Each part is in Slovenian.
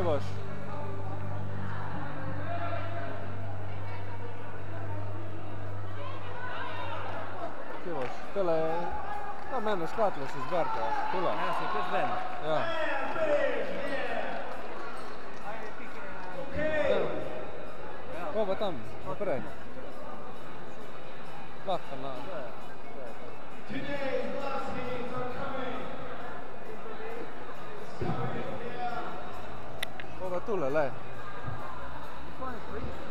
Kje boš? Kje boš? Tele, na mene škatle se zberka. Tule. Ja, se kje zven. Ja. Ko pa tam, naprej. Lahko na. 我走了来。你可以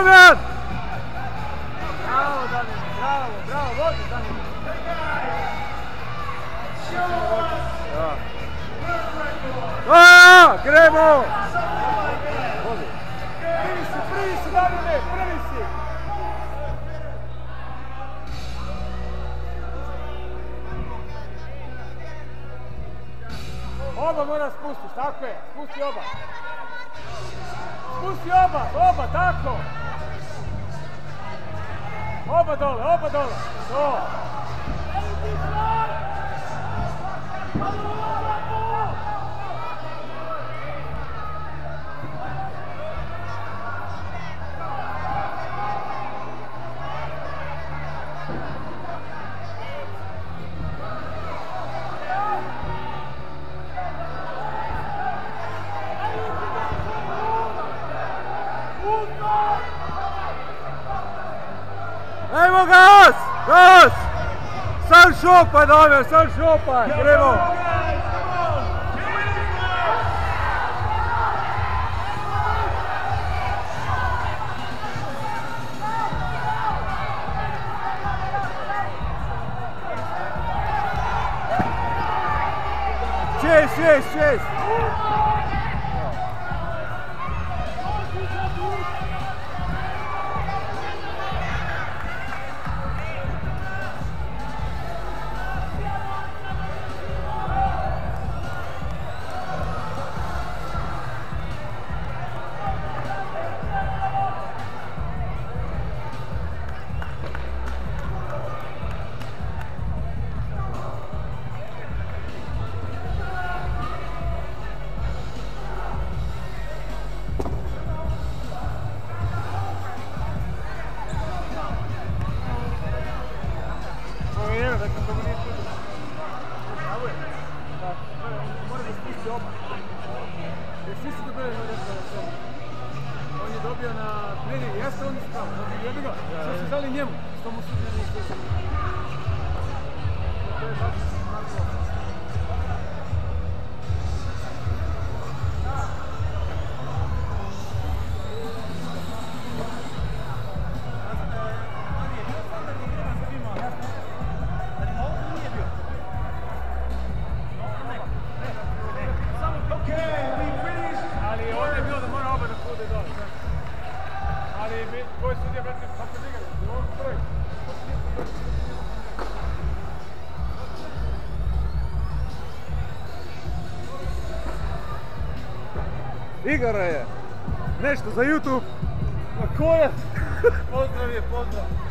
Damjan! Bravo, Damir, bravo, bravo, vodi, Damir. Ja. A, gremo! Vodi. Prvi si, prvi si, Damire, prvi si. Oba mora spustiti, tako je. Spusti oba. Spusti oba, oba, tako. Oba dole, oba dole. To. Ajmo šopaj, Damjan, sam šopaj! Gremo! Čez, čez, čez! Oba. Jer svi su dobili na nešto na sebe. On je dobio na... Ne, ne, on ispravo. Znači, jebi ga. Što su dali njemu. Što mu su ne nije To je baš Igara je! Nešto za YouTube! Ma ko je? Pozdrav je, pozdrav.